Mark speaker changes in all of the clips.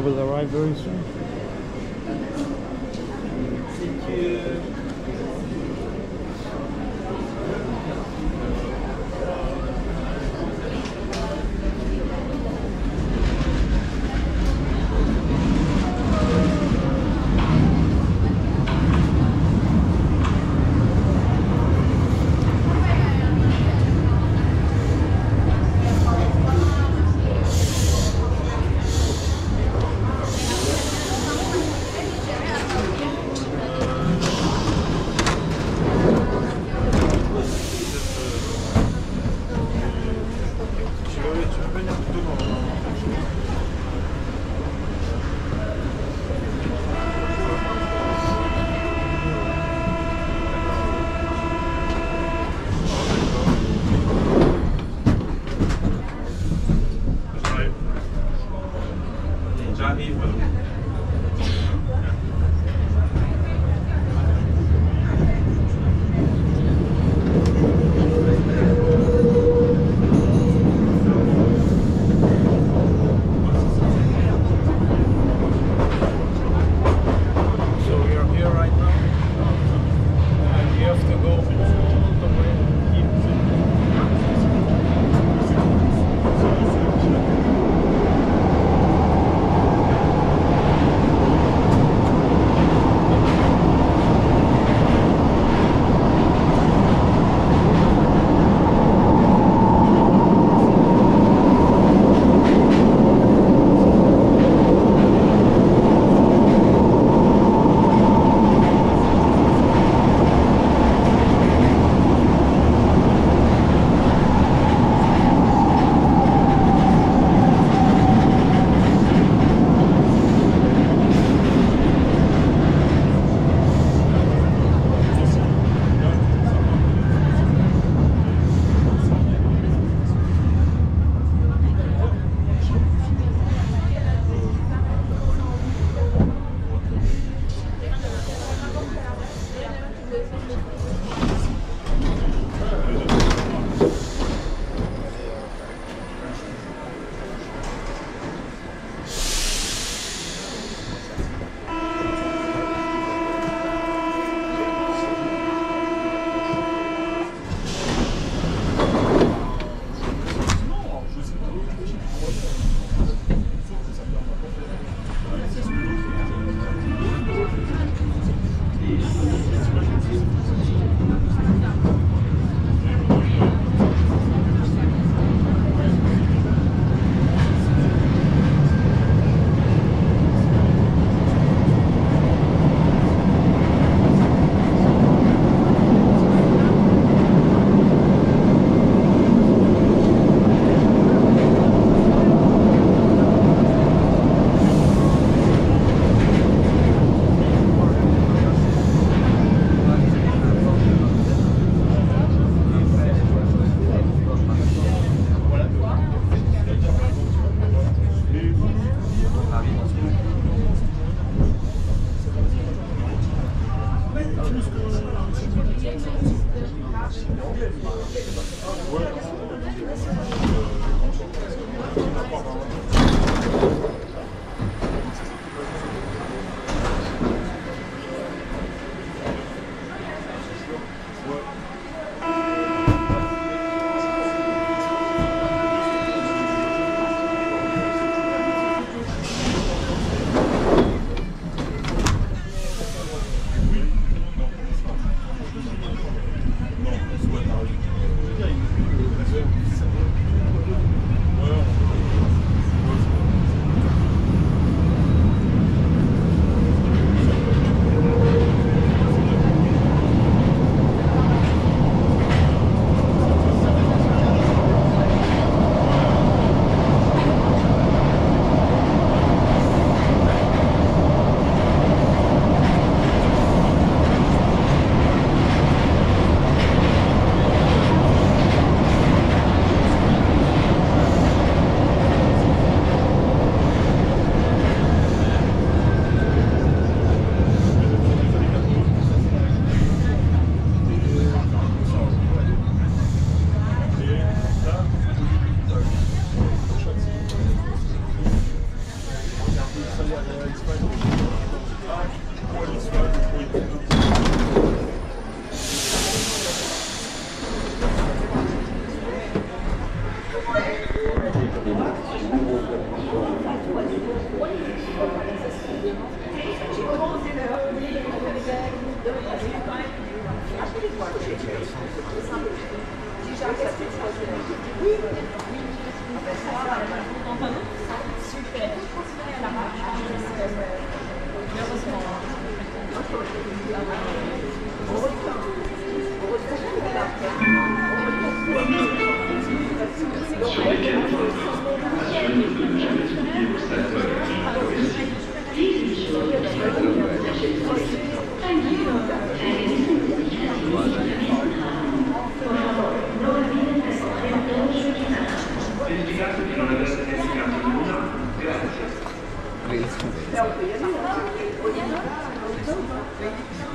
Speaker 1: will arrive very soon.
Speaker 2: 哦，我也是，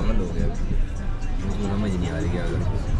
Speaker 2: अमल हो गया। मुझे समझ नहीं आ रही क्या करूँ।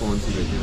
Speaker 2: कौन सी भेजे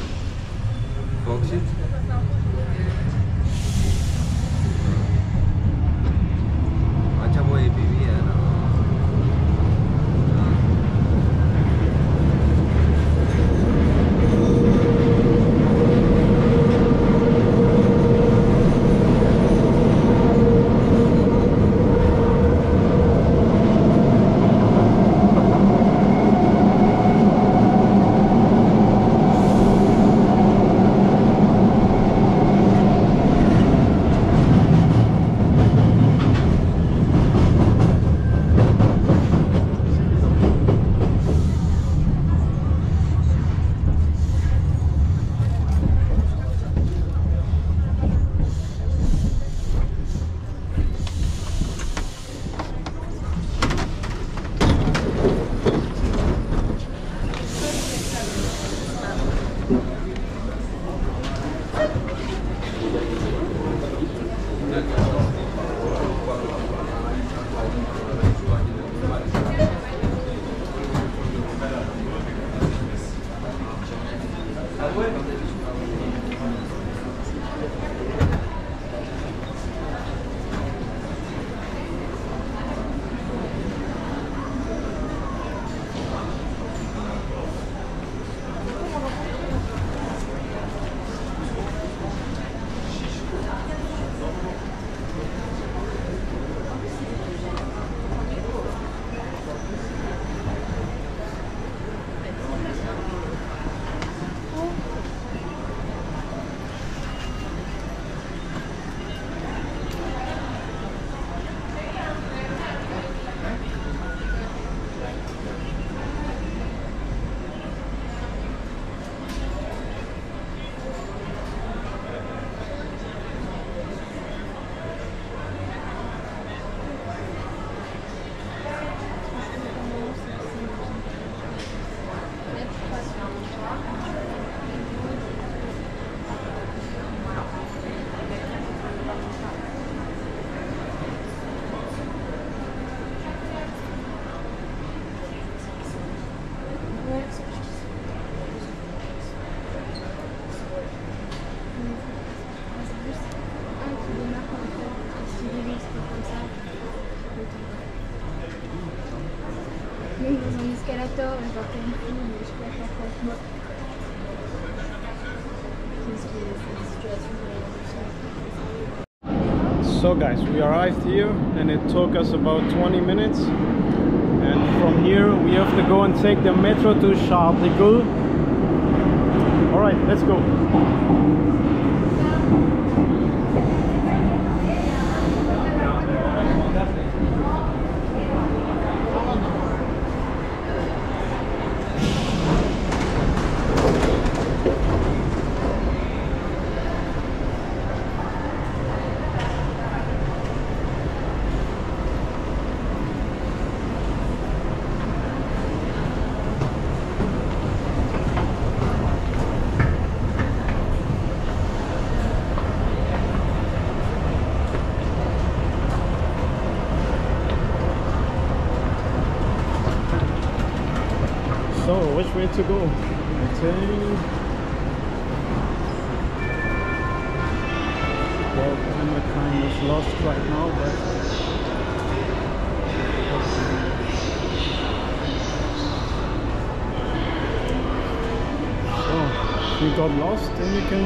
Speaker 1: So guys, we arrived here and it took us about 20 minutes. And from here we have to go and take the metro to Charles de Gaulle. Alright, let's go. So, which way to go? I think. Well, I'm kind of lost right now, but. So, if you got lost, then you can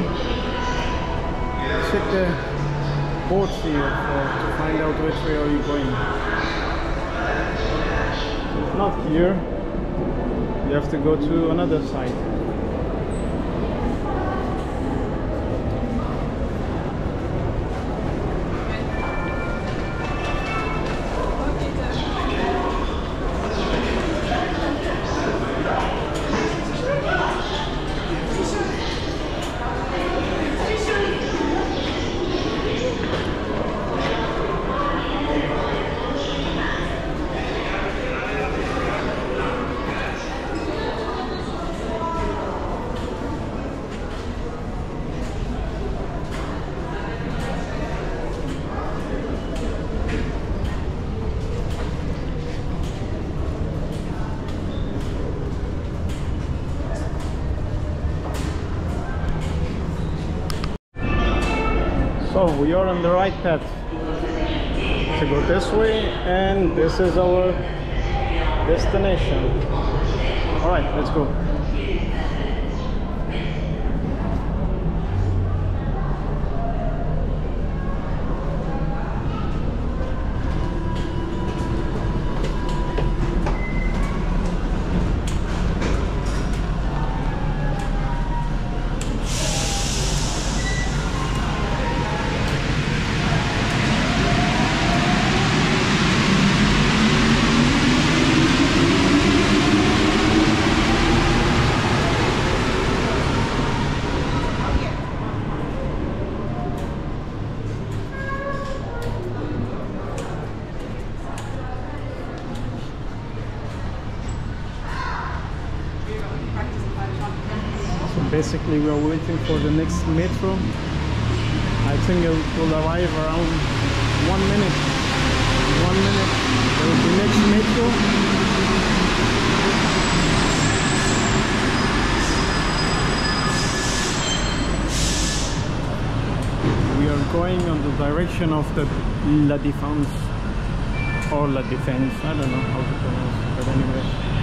Speaker 1: check the boards here for, to find out which way are you going. If not here, you have to go to another side. We are on the right path to go this way and this is our destination. Alright, let's go. Basically we are waiting for the next metro. I think it will arrive around one minute. One minute. There will be next metro. We are going on the direction of the La Défense or La Défense. I don't know how to pronounce it, but anyway.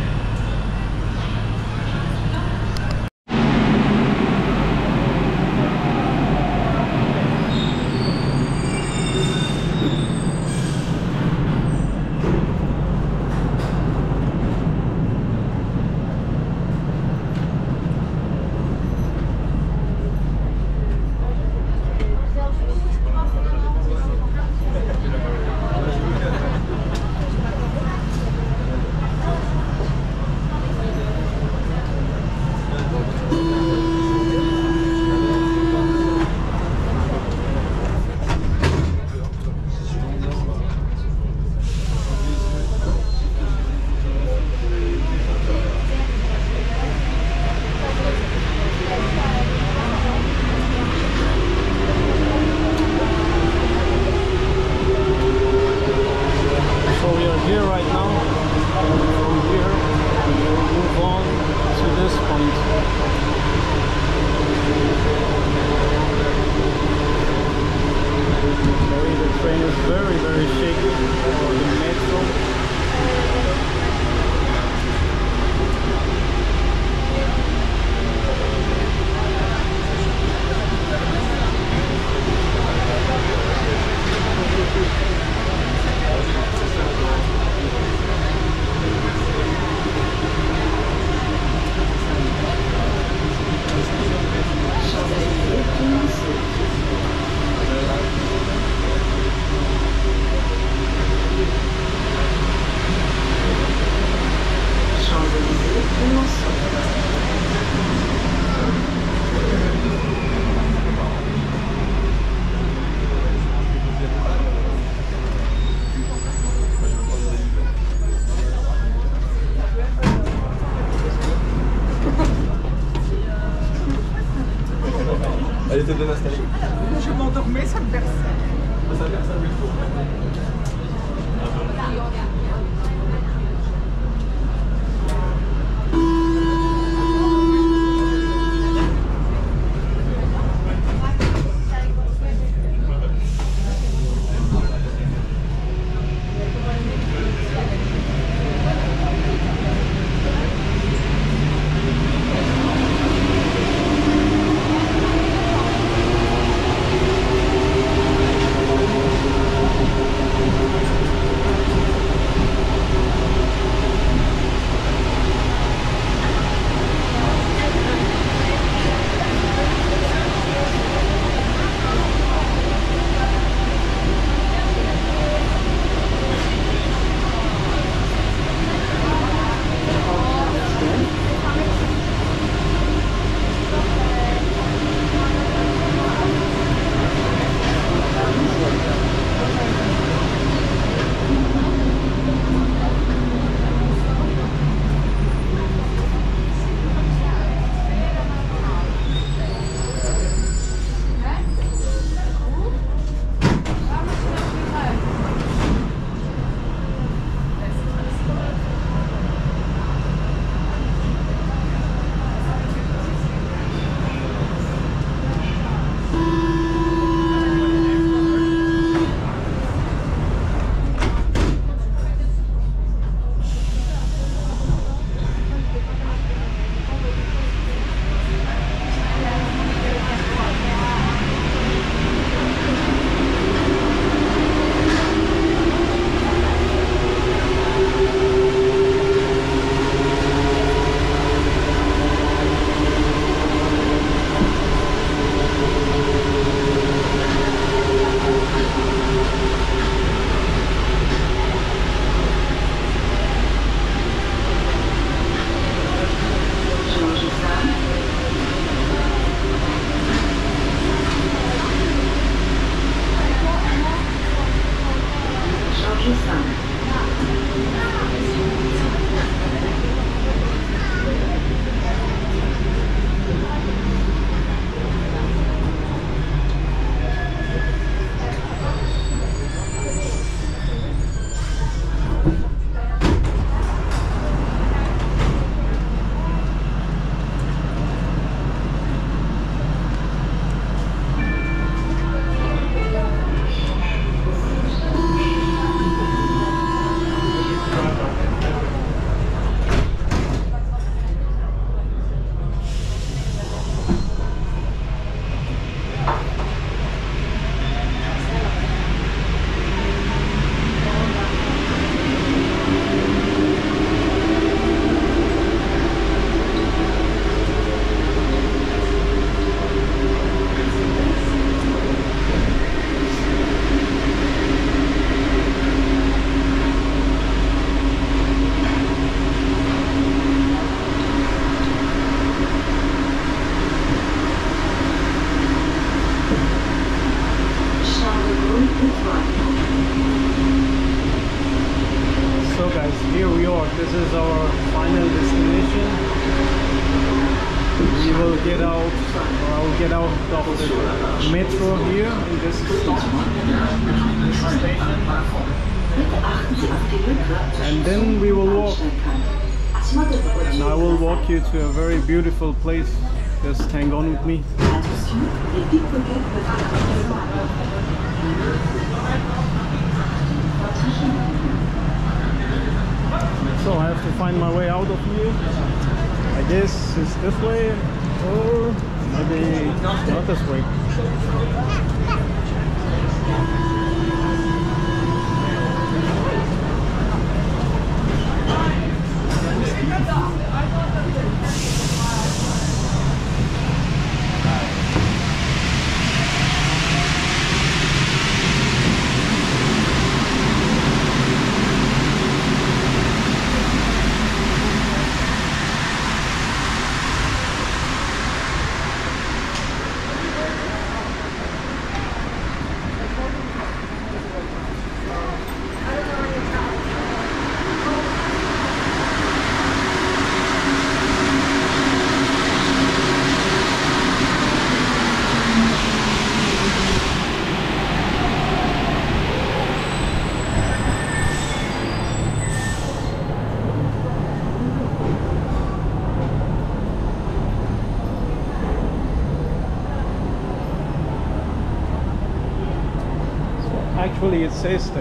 Speaker 1: sesta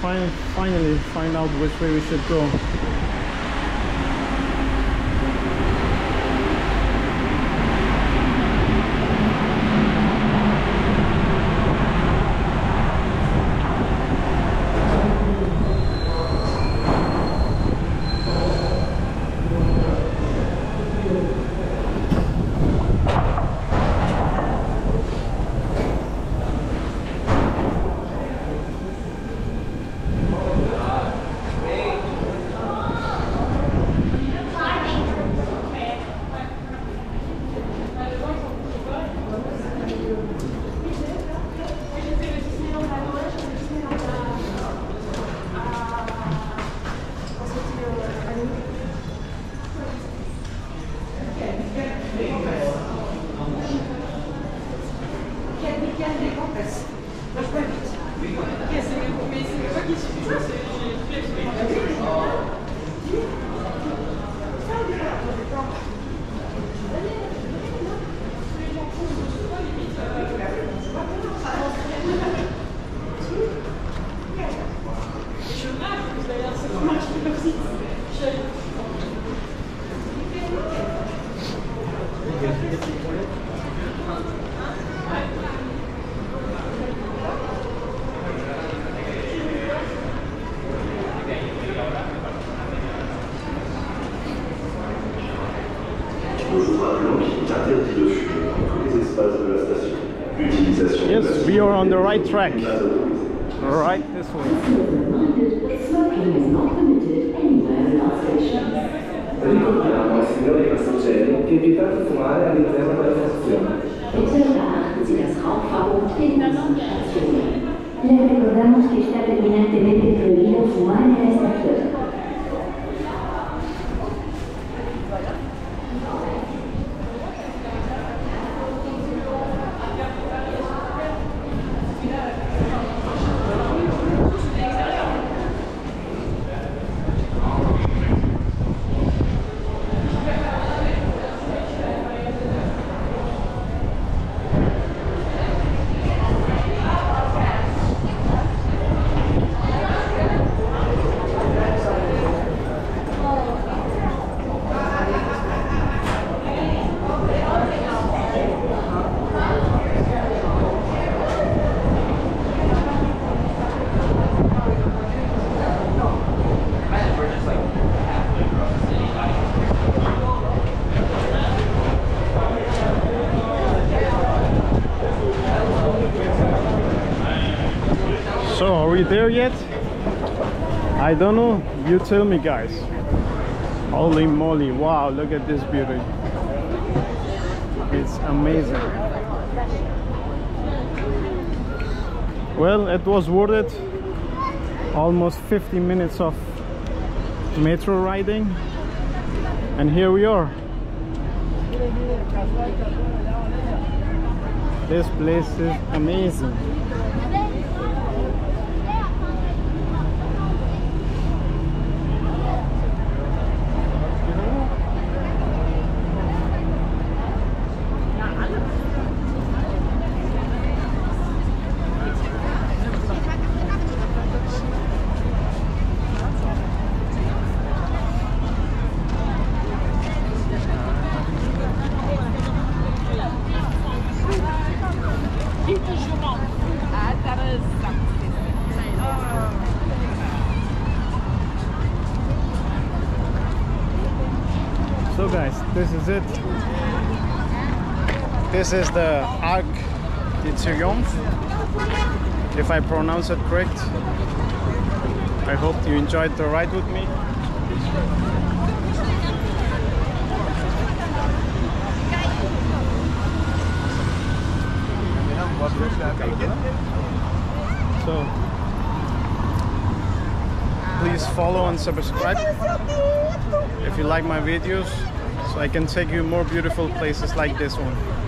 Speaker 1: finally finally find out which way we should go. we are on the right track. Right this way.
Speaker 3: Recordamos que está terminantemente prohibido fumar en estación.
Speaker 1: We there yet? I don't know. You tell me, guys. Holy moly! Wow, look at this beauty. It's amazing. Well, it was worth it. Almost 50 minutes of metro riding, and here we are. This place is amazing.
Speaker 4: Ah, teraz
Speaker 1: So guys, this is it. This is the Arc de Triomphe, if I pronounce it correct. I hope you enjoyed the ride with me. So please follow and subscribe if you like my videos so I can take you more beautiful places like this one.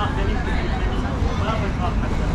Speaker 4: واحدة يمكن 50 ما
Speaker 5: في حتى.